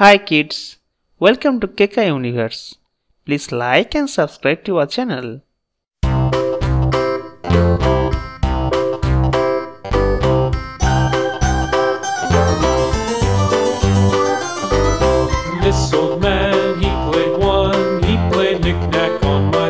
Hi kids, welcome to Keka Universe. Please like and subscribe to our channel. This old man, he played one, he played knick-knack on my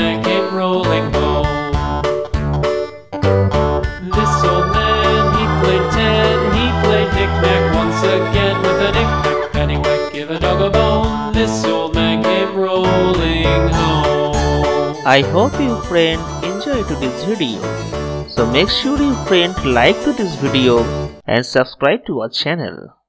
knick-knack, give a dog a bone. This old man came rolling home. I hope you friend enjoy to this video. So make sure you friend like to this video and subscribe to our channel.